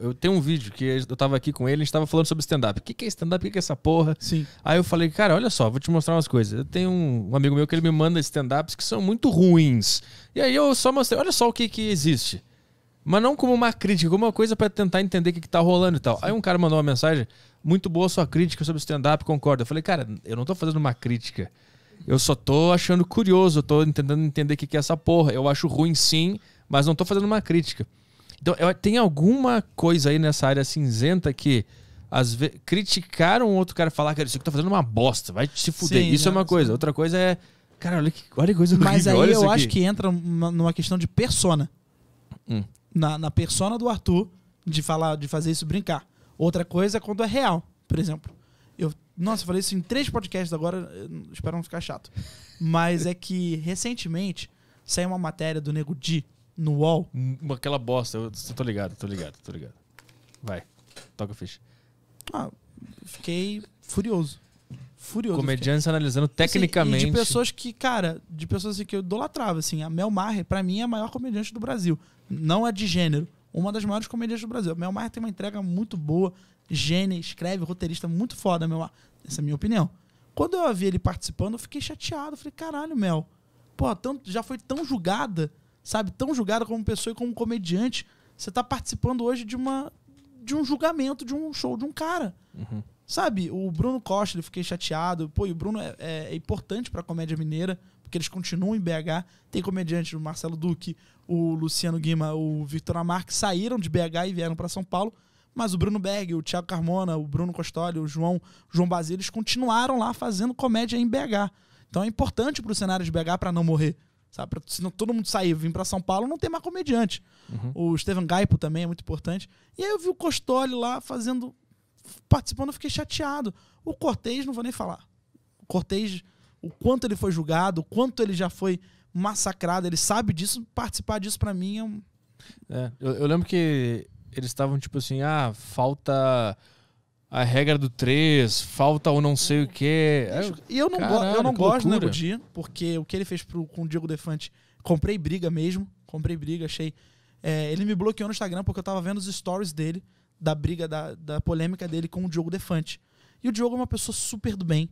Eu tenho um vídeo que eu tava aqui com ele, a gente tava falando sobre stand-up. O que, que é stand-up? O que, que é essa porra? Sim. Aí eu falei, cara, olha só, vou te mostrar umas coisas. Eu tenho um, amigo meu que ele me manda stand-ups que são muito ruins. E aí eu só mostrei, olha só o que, que existe. Mas não como uma crítica, como uma coisa pra tentar entender o que, que tá rolando e tal. Aí um cara mandou uma mensagem, muito boa sua crítica sobre stand-up, concordo. Eu falei, cara, eu não tô fazendo uma crítica. Eu só tô achando curioso, eu tô tentando entender o que, que é essa porra. Eu acho ruim sim, mas não tô fazendo uma crítica. Então, tem alguma coisa aí nessa área cinzenta que às vezes criticaram um outro cara falar, cara, isso aqui tá fazendo uma bosta, vai se fuder. Sim, isso é né? uma coisa. Outra coisa é, cara, olha que, olha que coisa horrível. Mas aí eu acho que entra uma- numa questão de persona. Hum. Na, na persona do Arthur, de falar, de fazer isso brincar. Outra coisa é quando é real, por exemplo. Eu, nossa, eu falei isso em três podcasts agora, não- espero não ficar chato. Mas é que recentemente saiu uma matéria do Nego Di no UOL. Hum, Aquela bosta, eu tô ligado, tô ligado, tô ligado. Vai, toca a ficha. Ah, fiquei furioso. Furioso. Comediantes analisando Assim, tecnicamente. e de pessoas que, cara, de pessoas assim, que eu idolatrava, assim. A Mel Maher, pra mim, é a maior comediante do Brasil. Não é de gênero. Uma das maiores comediantes do Brasil. A Mel Maher tem uma entrega muito boa, gênia, escreve, roteirista muito foda, Mel Maher. Essa é a minha opinião. Quando eu a vi ele participando, eu fiquei chateado. Eu Falei, caralho, Mel. Pô, tão, já foi tão julgada, sabe? Tão julgada como pessoa e como comediante. Você tá participando hoje de uma de um julgamento, de um show de um cara. Uhum. Sabe, o Bruno Costa, ele fiquei chateado. Pô, e o Bruno é, é- é importante pra comédia mineira, porque eles continuam em BH. Tem comediantes, o Marcelo Duque, o Luciano Guima, o Victor Amar, que saíram de BH e vieram pra São Paulo. Mas o Bruno Berg, o Thiago Carmona, o Bruno Costoli, o João, João Basílio, eles continuaram lá fazendo comédia em BH. Então é importante pro cenário de BH pra não morrer. Sabe? Pra, se não, todo mundo sair e vir pra São Paulo, não tem mais comediante. O Steven Gaipo também é muito importante. E aí eu vi o Costoli lá fazendo participando, eu fiquei chateado. O Cortez, não vou nem falar. O Cortez, o quanto ele foi julgado, o quanto ele já foi massacrado, ele sabe disso. Participar disso pra mim é um. É, eu, eu lembro que eles estavam tipo assim, ah, falta a regra do 3, falta o não sei o quê. Eu- E eu não, Caralho, eu não gosto do. Nego Di, porque o que ele fez pro, com o Diego Defante, comprei briga mesmo. Comprei briga, achei. é, ele me bloqueou no Instagram porque eu tava vendo os stories dele, da briga, da, da polêmica dele com o Diogo Defante. E o Diogo é uma pessoa super do bem.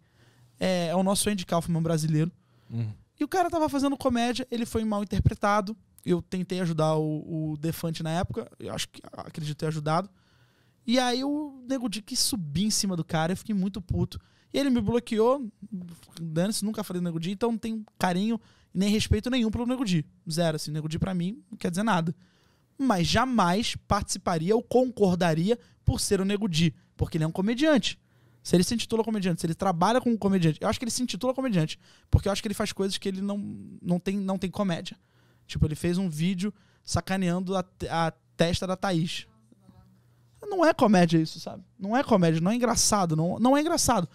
É, é o nosso Andy Kaufman brasileiro. Hum. E o cara tava fazendo comédia, ele foi mal interpretado. Eu tentei ajudar o, o Defante na época, eu acho que acredito ter ajudado. E aí o Nego Di quis subir em cima do cara, eu fiquei muito puto. E ele me bloqueou, dane-se, nunca falei do Nego Di, então não tenho carinho nem respeito nenhum pelo Nego Di. Zero, assim, Nego Di pra mim não quer dizer nada. Mas jamais participaria ou concordaria por ser o Nego Di, porque ele é um comediante. Se ele se intitula comediante, se ele trabalha como comediante, eu acho que ele se intitula comediante, porque eu acho que ele faz coisas que ele não, não, tem, não tem comédia. Tipo, ele fez um vídeo sacaneando a, a testa da Thaís. Não é comédia isso, sabe? Não é comédia, não é engraçado, não, não é engraçado.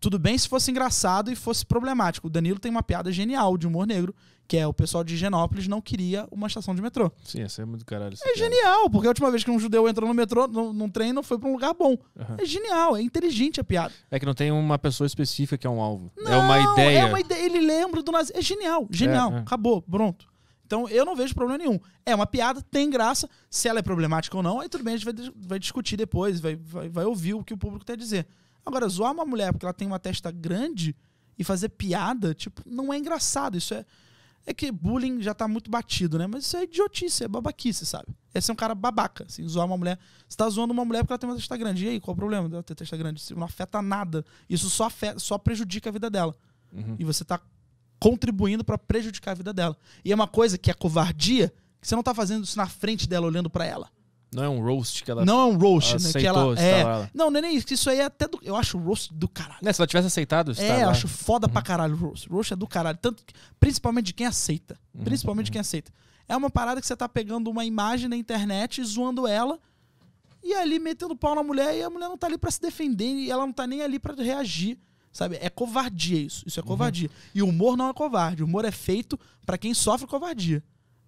Tudo bem se fosse engraçado e fosse problemático. O Danilo tem uma piada genial de humor negro, que é o pessoal de Higienópolis não queria uma estação de metrô. Sim, essa é muito caralho. essa É piada. genial, porque a última vez que um judeu entrou no metrô, num, num trem, não foi pra um lugar bom. Aham. É genial, é inteligente a piada. É que não tem uma pessoa específica que é um alvo. é Não, uma ideia. É uma ideia. Ele lembra do nazi. É genial, genial. É, é. Acabou, pronto. Então eu não vejo problema nenhum. É uma piada, tem graça. Se ela é problemática ou não, aí tudo bem, a gente vai, vai discutir depois, vai, vai, vai ouvir o que o público tem a dizer. Agora, zoar uma mulher porque ela tem uma testa grande e fazer piada, tipo, não é engraçado. Isso é. É que bullying já tá muito batido, né? Mas isso é idiotice, é babaquice, sabe? Esse é um cara babaca, assim, zoar uma mulher. Você tá zoando uma mulher porque ela tem uma testa grande. E aí, qual o problema dela ter testa grande? Isso não afeta nada. Isso só, afeta, só prejudica a vida dela Uhum. e você tá contribuindo pra prejudicar a vida dela. E é uma coisa que é covardia, que você não tá fazendo isso na frente dela, olhando pra ela. Não é um roast que ela. não é um roast, né? Que ela é. Não, não é nem isso. Isso aí é até do. Eu acho o roast do caralho. Né, se ela tivesse aceitado É, eu lá. acho foda pra caralho o roast. Roast é do caralho. Tanto que- principalmente de quem aceita. Uhum, Principalmente de quem aceita. É uma parada que você tá pegando uma imagem na internet, zoando ela, e ali metendo pau na mulher, e a mulher não tá ali pra se defender, e ela não tá nem ali pra reagir. Sabe? É covardia isso. Isso é Uhum. covardia. E o humor não é covarde. O humor é feito pra quem sofre covardia.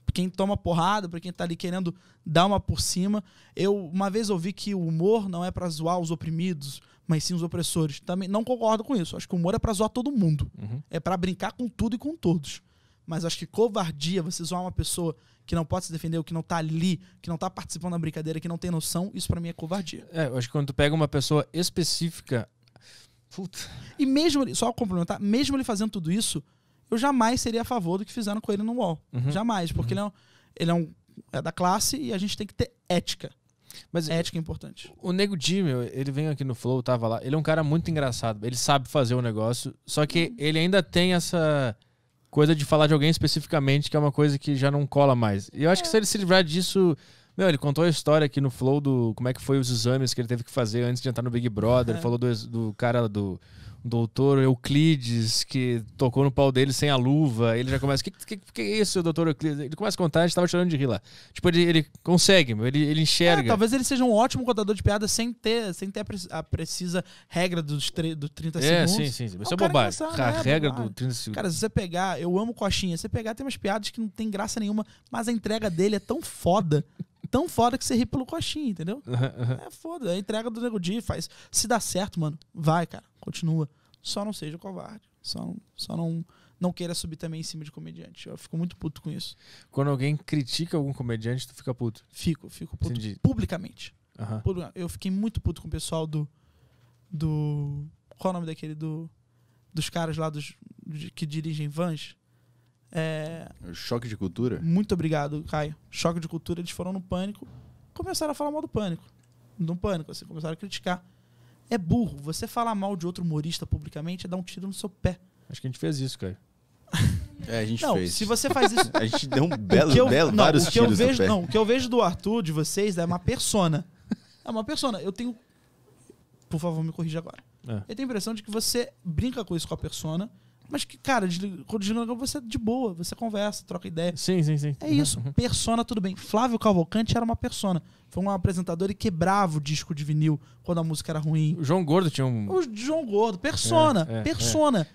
Pra quem toma porrada, pra quem tá ali querendo dar uma por cima. Eu uma vez ouvi que o humor não é pra zoar os oprimidos, mas sim os opressores. Também não concordo com isso. Acho que o humor é pra zoar todo mundo. Uhum. É pra brincar com tudo e com todos. Mas acho que covardia, você zoar uma pessoa que não pode se defender, ou que não tá ali, que não tá participando da brincadeira, que não tem noção, isso pra mim é covardia. É, eu acho que quando tu pega uma pessoa específica. Puta. E mesmo ele, só complementar, mesmo ele fazendo tudo isso, eu jamais seria a favor do que fizeram com ele no UOL. Uhum. Jamais, porque ele, é um, ele é um é da classe e a gente tem que ter ética. Mas Ética é importante. o Nego Di, meu, ele vem aqui no Flow, tava lá. Ele é um cara muito engraçado. Ele sabe fazer o negócio. Só que ele ainda tem essa coisa de falar de alguém especificamente, que é uma coisa que já não cola mais. E eu acho que se ele se livrar disso. Meu, ele contou a história aqui no Flow do como é que foi os exames que ele teve que fazer antes de entrar no Big Brother. Ele falou do, do cara do doutor Euclides, que tocou no pau dele sem a luva. Ele já começa. O que, que, que é isso, doutor Euclides? Ele começa a contar, a gente tava chorando de rir lá. Tipo, ele, ele consegue, ele, ele enxerga. É, talvez ele seja um ótimo contador de piada sem ter, sem ter a, pre- a precisa regra dos, tre- do 30 É, segundos. sim, sim. sim. Isso É é um cara bobagem. engraçado, A é regra do 30 segundos. Cara, se você pegar, eu amo Coxinha, se você pegar, tem umas piadas que não tem graça nenhuma, mas a entrega dele é tão foda, tão foda que você ri pelo Coxinha, entendeu? É foda, a entrega do Nego Di faz. Se dá certo, mano, vai, cara, continua. Só não seja covarde. Só, não- só não, não queira subir também em cima de comediante. Eu fico muito puto com isso. Quando alguém critica algum comediante, tu fica puto. Fico, fico puto Entendi. publicamente. Publica- Eu fiquei muito puto com o pessoal do. Do. Qual é o nome daquele? Do, dos caras lá dos, de- que dirigem vans. É, Choque de cultura? muito obrigado, Caio. Choque de cultura, eles foram no pânico. Começaram a falar mal do pânico. No pânico, assim, começaram a criticar. É burro. Você falar mal de outro humorista publicamente é dar um tiro no seu pé. Acho que a gente fez isso, cara. É, a gente Não, fez. se você faz isso. A gente deu um belo, eu, belo não, vários o que eu tiros no vejo, pé. não, o que eu vejo do Arthur, de vocês, é uma persona. É uma persona. Eu tenho. Por favor, me corrija agora. É. Eu tenho a impressão de que você brinca com isso com a persona, mas que, cara, quando desliga você é de boa, você conversa, troca ideia. Sim, sim, sim. É isso. Uhum. Persona, tudo bem. Flávio Cavalcante era uma persona. Foi um apresentador e quebrava o disco de vinil quando a música era ruim. O João Gordo tinha um. O João Gordo, persona, É, é, persona.